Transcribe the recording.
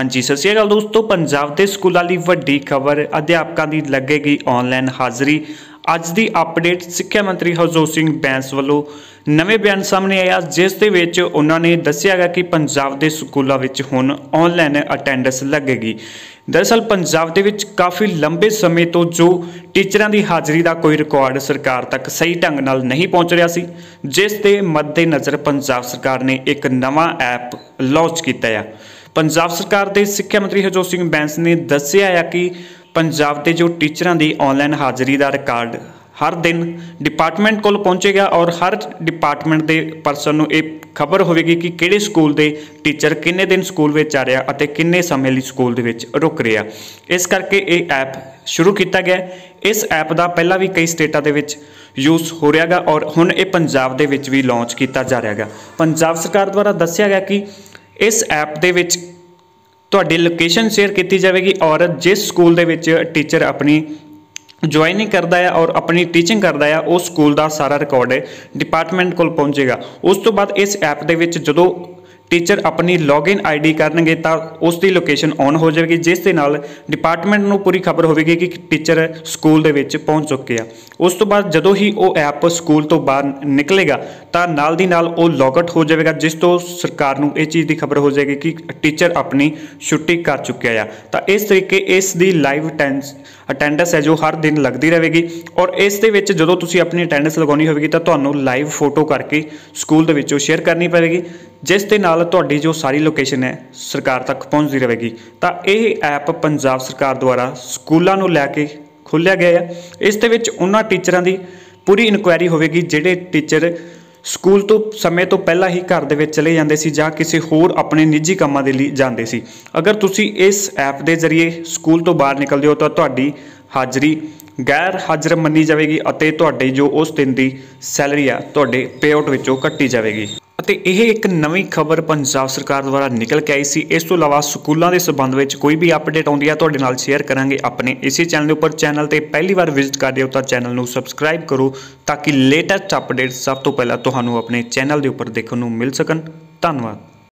ਹਾਂਜੀ, ਸਤਿ ਸ਼੍ਰੀ ਅਕਾਲ ਦੋਸਤੋ। ਪੰਜਾਬ ਦੇ ਸਕੂਲਾਂ ਲਈ ਵੱਡੀ ਖਬਰ ਅਧਿਆਪਕਾਂ ਦੀ ਲੱਗੇਗੀ ਆਨਲਾਈਨ ਹਾਜ਼ਰੀ। ਅੱਜ ਦੀ ਅਪਡੇਟ ਸਿੱਖਿਆ ਮੰਤਰੀ ਹਰਜੋਤ ਸਿੰਘ ਬੈਂਸ ਵੱਲੋਂ ਨਵੇਂ ਬਿਆਨ ਸਾਹਮਣੇ ਆਇਆ, ਜਿਸ ਦੇ ਵਿੱਚ ਉਹਨਾਂ ਨੇ ਦੱਸਿਆ ਗਿਆ ਕਿ ਪੰਜਾਬ ਦੇ ਸਕੂਲਾਂ ਵਿੱਚ ਹੁਣ ਆਨਲਾਈਨ ਅਟੈਂਡੈਂਸ ਲੱਗੇਗੀ। ਦਰਅਸਲ, ਪੰਜਾਬ ਦੇ ਵਿੱਚ ਕਾਫੀ ਲੰਬੇ ਸਮੇਂ ਤੋਂ ਜੋ ਟੀਚਰਾਂ ਦੀ ਹਾਜ਼ਰੀ ਦਾ ਕੋਈ ਰਿਕਾਰਡ ਸਰਕਾਰ ਤੱਕ ਸਹੀ ਢੰਗ ਨਾਲ ਨਹੀਂ ਪਹੁੰਚ ਰਿਹਾ ਸੀ, ਜਿਸ ਦੇ ਮੱਦੇਨਜ਼ਰ ਪੰਜਾਬ ਸਰਕਾਰ ਨੇ ਇੱਕ ਨਵਾਂ ਐਪ ਲਾਂਚ ਕੀਤਾ ਹੈ ਪੰਜਾਬ ਸਰਕਾਰ ਦੇ ਸਿੱਖਿਆ ਮੰਤਰੀ ਹਰਜੋਤ ਸਿੰਘ ਬੈਂਸ ਨੇ ਦੱਸਿਆ ਹੈ ਕਿ ਪੰਜਾਬ ਦੇ ਜੋ ਟੀਚਰਾਂ ਦੀ ਆਨਲਾਈਨ ਹਾਜ਼ਰੀ ਦਾ ਰਿਕਾਰਡ ਹਰ ਦਿਨ ਡਿਪਾਰਟਮੈਂਟ ਕੋਲ ਪਹੁੰਚੇਗਾ ਔਰ ਹਰ ਡਿਪਾਰਟਮੈਂਟ ਦੇ ਪਰਸਨ ਨੂੰ ਇਹ ਖਬਰ ਹੋਵੇਗੀ ਕਿ ਕਿਹੜੇ ਸਕੂਲ ਦੇ ਟੀਚਰ ਕਿੰਨੇ ਦਿਨ ਸਕੂਲ ਵਿੱਚ ਆ ਰਿਹਾ ਅਤੇ ਕਿੰਨੇ ਸਮੇਂ ਲਈ ਸਕੂਲ ਦੇ ਵਿੱਚ ਰੁਕ ਰਿਹਾ। ਇਸ ਕਰਕੇ ਇਹ ਐਪ ਸ਼ੁਰੂ ਕੀਤਾ ਗਿਆ। ਇਸ ਐਪ ਦਾ ਪਹਿਲਾਂ ਵੀ ਕਈ ਸਟੇਟਾਂ ਦੇ ਵਿੱਚ ਯੂਜ਼ ਹੋ ਰਿਹਾਗਾ ਔਰ ਹੁਣ ਇਹ ਪੰਜਾਬ ਦੇ ਵਿੱਚ ਵੀ ਲਾਂਚ ਕੀਤਾ ਜਾ ਰਿਹਾਗਾ। ਪੰਜਾਬ ਸਰਕਾਰ ਦੁਆਰਾ ਦੱਸਿਆ ਗਿਆ ਕਿ ਇਸ ਐਪ ਦੇ ਵਿੱਚ ਤੁਹਾਡੀ ਲੋਕੇਸ਼ਨ ਸ਼ੇਅਰ ਕੀਤੀ ਜਾਵੇਗੀ ਔਰ ਜਿਸ ਸਕੂਲ ਦੇ ਵਿੱਚ ਟੀਚਰ ਆਪਣੀ ਜੁਆਇਨਿੰਗ ਕਰਦਾ ਹੈ ਔਰ ਆਪਣੀ ਟੀਚਿੰਗ ਕਰਦਾ ਹੈ ਉਸ ਸਕੂਲ ਦਾ ਸਾਰਾ ਰਿਕਾਰਡ ਡਿਪਾਰਟਮੈਂਟ ਕੋਲ ਪਹੁੰਚੇਗਾ। ਉਸ ਤੋਂ ਬਾਅਦ ਇਸ ਐਪ ਦੇ ਵਿੱਚ ਜਦੋਂ ਟੀਚਰ ਆਪਣੀ ਲੌਗਇਨ ਆਈਡੀ ਕਰਨਗੇ ਤਾਂ ਉਸ ਦੀ ਲੋਕੇਸ਼ਨ ਔਨ ਹੋ ਜਾਵੇਗੀ, ਜਿਸ ਦੇ ਨਾਲ ਡਿਪਾਰਟਮੈਂਟ ਨੂੰ ਪੂਰੀ ਖਬਰ ਹੋਵੇਗੀ ਕਿ ਟੀਚਰ ਸਕੂਲ ਦੇ ਵਿੱਚ ਪਹੁੰਚ ਚੁੱਕੇ ਆ। ਉਸ ਤੋਂ ਬਾਅਦ ਜਦੋਂ ਹੀ ਉਹ ਐਪ ਸਕੂਲ ਤੋਂ ਬਾਹਰ ਨਿਕਲੇਗਾ, ਤਾਂ ਨਾਲ ਦੀ ਨਾਲ ਉਹ ਲੌਗਆਊਟ ਹੋ ਜਾਵੇਗਾ, ਜਿਸ ਤੋਂ ਸਰਕਾਰ ਨੂੰ ਇਹ ਚੀਜ਼ ਦੀ ਖਬਰ ਹੋ ਜਾਏਗੀ ਕਿ ਟੀਚਰ ਆਪਣੀ ਛੁੱਟੀ ਕਰ ਚੁੱਕਿਆ ਆ। ਤਾਂ ਇਸ ਤਰੀਕੇ ਇਸ ਦੀ ਲਾਈਵ ਟੈਂਸ ਅਟੈਂਡੈਂਸ ਹੈ ਜੋ ਹਰ ਦਿਨ ਲੱਗਦੀ ਰਹੇਗੀ ਔਰ ਇਸ ਦੇ ਵਿੱਚ ਜਦੋਂ ਤੁਸੀਂ ਆਪਣੀ ਅਟੈਂਡੈਂਸ ਲਗਾਉਣੀ ਹੋਵੇਗੀ ਤਾਂ ਤੁਹਾਨੂੰ ਲਾਈਵ ਫੋਟੋ ਕਰਕੇ ਸਕੂਲ ਦੇ ਵਿੱਚੋਂ ਸ਼ੇਅਰ ਕਰਨੀ ਪਵੇਗੀ। ਜਿਸ ਦੇ ਨਾਲ ਤੁਹਾਡੀ ਜੋ ਸਾਰੀ ਲੋਕੇਸ਼ਨ ਹੈ, ਸਰਕਾਰ ਤੱਕ ਪਹੁੰਚਦੀ ਰਹੇਗੀ। ਤਾਂ ਇਹ ਐਪ ਪੰਜਾਬ ਸਰਕਾਰ ਦੁਆਰਾ ਸਕੂਲਾਂ ਨੂੰ ਲੈ ਕੇ ਖੋਲ੍ਹਿਆ ਗਿਆ ਹੈ ਇਸ ਦੇ ਵਿੱਚ ਉਹਨਾਂ ਟੀਚਰਾਂ ਦੀ ਪੂਰੀ ਇਨਕੁਆਇਰੀ ਹੋਵੇਗੀ, ਜਿਹੜੇ ਟੀਚਰ ਸਕੂਲ ਤੋਂ, ਸਮੇਂ ਤੋਂ ਪਹਿਲਾਂ ਹੀ ਘਰ ਦੇ ਵਿੱਚ ਚਲੇ ਜਾਂਦੇ ਸੀ ਜਾਂ ਕਿਸੇ ਹੋਰ ਆਪਣੇ ਨਿੱਜੀ ਕੰਮਾਂ ਦੇ ਲਈ ਜਾਂਦੇ ਸੀ। ਅਗਰ ਤੁਸੀਂ ਇਸ ਐਪ ਦੇ ਜ਼ਰੀਏ ਸਕੂਲ ਤੋਂ ਬਾਹਰ ਨਿਕਲਦੇ ਹੋ, ਤਾਂ ਤੁਹਾਡੀ ਹਾਜ਼ਰੀ ਗੈਰ ਹਾਜ਼ਰ ਮੰਨੀ ਜਾਵੇਗੀ ਅਤੇ ਤੁਹਾਡੇ ਜੋ ਉਸ ਦਿਨ ਦੀ ਸੈਲਰੀ ਆ, ਤੁਹਾਡੇ ਪੇਆਊਟ ਵਿੱਚੋਂ ਕੱਟੀ ਜਾਵੇਗੀ। ਅਤੇ ਇਹ ਇੱਕ ਨਵੀਂ ਖਬਰ ਪੰਜਾਬ ਸਰਕਾਰ ਦੁਆਰਾ ਨਿਕਲ ਕੇ ਆਈ ਸੀ। ਇਸ ਤੋਂ ਇਲਾਵਾ ਸਕੂਲਾਂ ਦੇ ਸਬੰਧ ਵਿੱਚ ਕੋਈ ਵੀ ਅਪਡੇਟ ਆਉਂਦੀ ਹੈ ਤੁਹਾਡੇ ਨਾਲ ਸ਼ੇਅਰ ਕਰਾਂਗੇ ਆਪਣੇ ਇਸੇ ਚੈਨਲ ਦੇ ਉੱਪਰ। ਚੈਨਲ ਤੇ ਪਹਿਲੀ ਵਾਰ ਵਿਜ਼ਿਟ ਕਰ ਰਹੇ ਹੋ ਤਾਂ ਚੈਨਲ ਨੂੰ ਸਬਸਕ੍ਰਾਈਬ ਕਰੋ ਤਾਂ ਕਿ ਲੇਟੈਸਟ ਅਪਡੇਟ ਸਭ ਤੋਂ ਪਹਿਲਾਂ ਤੁਹਾਨੂੰ ਆਪਣੇ ਚੈਨਲ ਦੇ ਉੱਪਰ ਦੇਖਣ ਨੂੰ ਮਿਲ ਸਕਣ। ਧੰਨਵਾਦ।